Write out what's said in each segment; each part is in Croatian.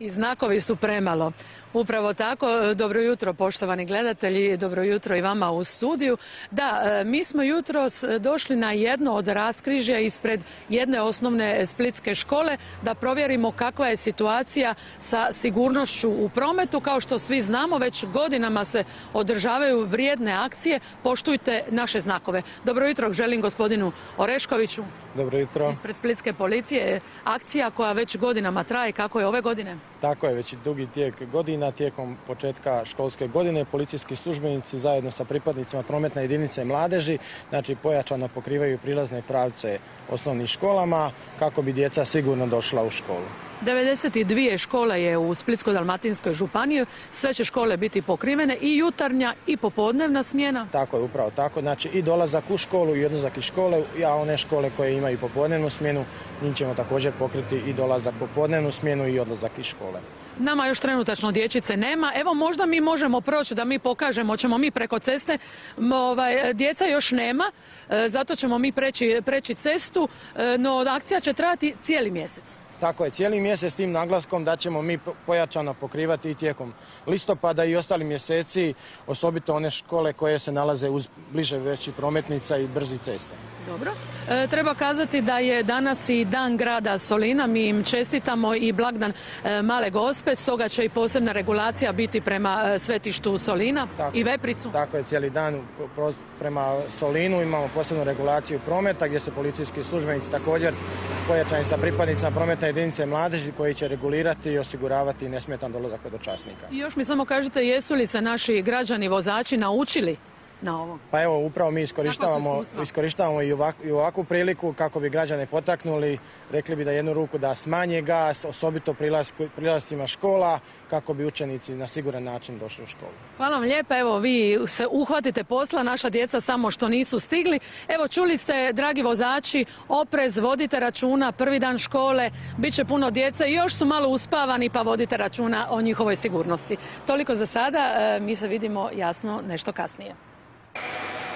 I znakovi su premalo. Upravo tako, dobro jutro poštovani gledatelji, dobro jutro i vama u studiju. Da, e, mi smo jutros došli na jedno od raskrižja ispred jedne osnovne splitske škole da provjerimo kakva je situacija sa sigurnošću u prometu. Kao što svi znamo, već godinama se održavaju vrijedne akcije. Poštujte naše znakove. Dobro jutro, želim gospodinu Oreškoviću. Dobro jutro. Ispred Splitske policije. Akcija koja već godinama traje. Kako je ove godine? Tako je, već dugi tijek godina, tijekom početka školske godine, policijski službenici zajedno sa pripadnicima prometne jedinice mladeži, znači pojačano pokrivaju prilazne pravce osnovnim školama kako bi djeca sigurno došla u školu. 92 škole je u Splitsko-Dalmatinskoj županiji, sve će škole biti pokrivene i jutarnja i popodnevna smjena. Tako je, upravo tako. Znači i dolazak u školu i odlazak iz škole, a one škole koje imaju popodnevnu smjenu, njim ćemo također pokriti i dolazak popodnevnu smjenu i odlazak iz škole. Nama još trenutačno dječice nema. Evo možda mi možemo proći da mi pokažemo, ćemo mi preko ceste. Ovaj, djeca još nema, e, zato ćemo mi preći, preći cestu, e, no akcija će trajati cijeli mjesec. Tako je, cijeli mjesec s tim naglaskom da ćemo mi pojačano pokrivati i tijekom listopada i ostali mjeseci, osobito one škole koje se nalaze uz bliže veći prometnica i brzi cesta. Dobro. E, treba kazati da je danas i dan grada Solina, mi im čestitamo i blagdan e, Male Gospe, stoga će i posebna regulacija biti prema e, svetištu Solina i Vepricu. Tako je, cijeli dan prema Solinu imamo posebnu regulaciju prometa gdje su policijski službenici također pojačani sa pripadnicima prometne jedinice mladeži koji će regulirati i osiguravati nesmetan dolazak do časnika. I još mi samo kažete jesu li se naši građani vozači naučili na ovo? Pa evo, upravo mi iskorištavamo, iskorištavamo i, i ovakvu priliku kako bi građane potaknuli. Rekli bi da jednu ruku da smanje gas, osobito prilascima škola, kako bi učenici na siguran način došli u školu. Hvala vam lijepa. Evo, vi se uhvatite posla, naša djeca samo što nisu stigli. Evo, čuli ste, dragi vozači, oprez, vodite računa, prvi dan škole, bit će puno djece i još su malo uspavani, pa vodite računa o njihovoj sigurnosti. Toliko za sada, e, mi se vidimo jasno nešto kasnije.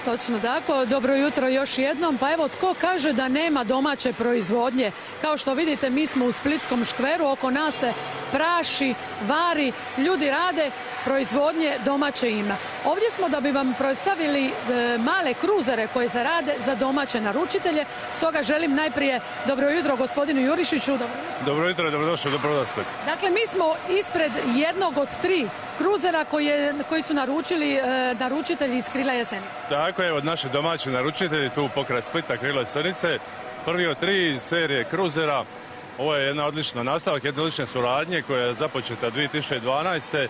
Točno tako, dobro jutro još jednom. Pa evo, tko kaže da nema domaće proizvodnje? Kao što vidite, mi smo u Splitskom škveru, oko nas se praši, vari, ljudi rade, proizvodnje domaće ima. Ovdje smo da bi vam predstavili e, male kruzere koje se rade za domaće naručitelje. Stoga želim najprije dobro jutro gospodinu Jurišiću. Dobro, dobro jutro, dobrodošli, dobro Dakle, mi smo ispred jednog od tri kruzera koji, su naručili e, naručitelji iz Krila Jesenica. Tako je, od naše domaće naručitelji tu pokraj Splita, Krila Jesenice. Prvi od tri serije kruzera. Ovo je jedna odlična nastavak, jedna odlična suradnje koja je započeta 2012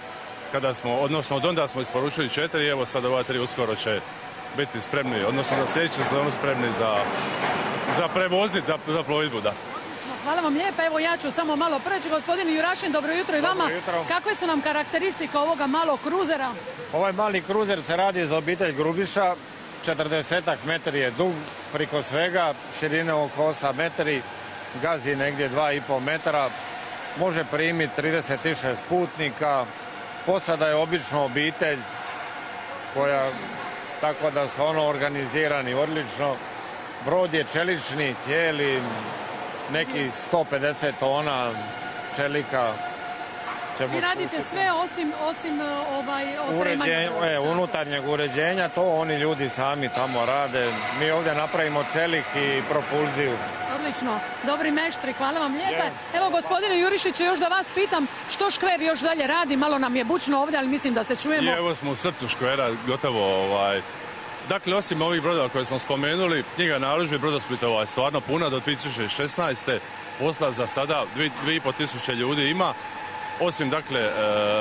kada smo, odnosno od onda smo isporučili četiri, evo sad ova tri uskoro će biti spremni, odnosno da sljedeće sezonu spremni za, za prevozit, za, za plovidbu, da. Hvala vam lijepa. Evo ja ću samo malo preći. Gospodin Jurašin, dobro jutro i vama. Kakve su nam karakteristike ovoga malog kruzera? Ovaj mali kruzer se radi za obitelj Grubiša. 40 metri je dug, priko svega, širine oko 8 metri, gazi negdje 2,5 metara, može primiti 36 putnika, Posada je obično obitelj koja, tako da su ono organizirani odlično. Brod je čelični, cijeli, neki 150 tona čelika. Vi radite sve osim, osim ovaj, e, unutarnjeg uređenja, to oni ljudi sami tamo rade. Mi ovdje napravimo čelik i propulziju. Odlično, dobri meštri, hvala vam lijepa. Evo gospodine Jurišiću, još da vas pitam što Škver još dalje radi, malo nam je bučno ovdje, ali mislim da se čujemo. I evo smo u srcu Škvera, gotovo ovaj, Dakle, osim ovih brodova koje smo spomenuli, knjiga naružbe Brodosplitova je stvarno puna do 2016. Posla za sada 2500 tisuće ljudi ima. Osim, dakle, e,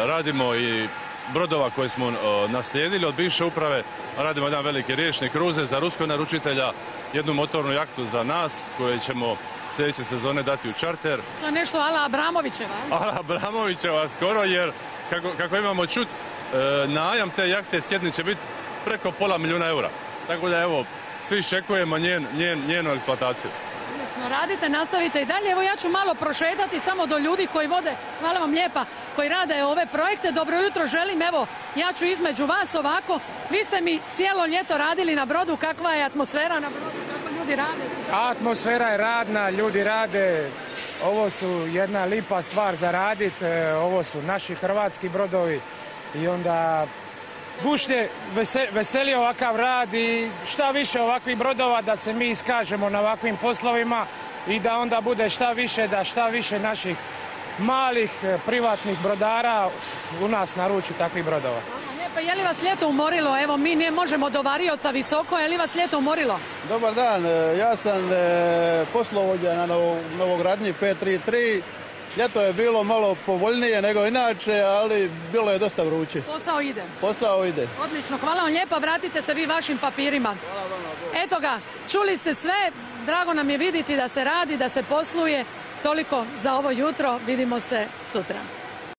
radimo i brodova koje smo naslijedili od bivše uprave. Radimo jedan veliki riječni kruze za ruskog naručitelja, jednu motornu jaktu za nas koje ćemo sljedeće sezone dati u čarter. To je nešto Ala Abramovićeva. Ala Abramovićeva skoro jer kako, kako imamo čut e, najam te jakte tjedni će biti preko pola milijuna eura. Tako da evo, svi iščekujemo njen, njenu eksploataciju radite, nastavite i dalje. Evo ja ću malo prošetati samo do ljudi koji vode, hvala vam lijepa, koji rade ove projekte. Dobro jutro želim, evo ja ću između vas ovako. Vi ste mi cijelo ljeto radili na brodu, kakva je atmosfera na brodu, kako ljudi rade? Atmosfera je radna, ljudi rade ovo su jedna lipa stvar za radit, e, ovo su naši hrvatski brodovi i onda gušnje vese- veseli ovakav rad i šta više ovakvih brodova da se mi iskažemo na ovakvim poslovima i da onda bude šta više, da šta više naših malih e, privatnih brodara u nas naruči takvih brodova. Lijepo, je li vas ljeto umorilo? Evo, mi ne možemo do varioca visoko, je li vas ljeto umorilo? Dobar dan, e, ja sam e, poslovođa na Novo- Novogradnji 533. Ljeto je bilo malo povoljnije nego inače, ali bilo je dosta vruće. Posao ide. Posao ide. Odlično, hvala vam lijepa, vratite se vi vašim papirima. Eto ga, čuli ste sve, drago nam je vidjeti da se radi, da se posluje. Toliko za ovo jutro, vidimo se sutra.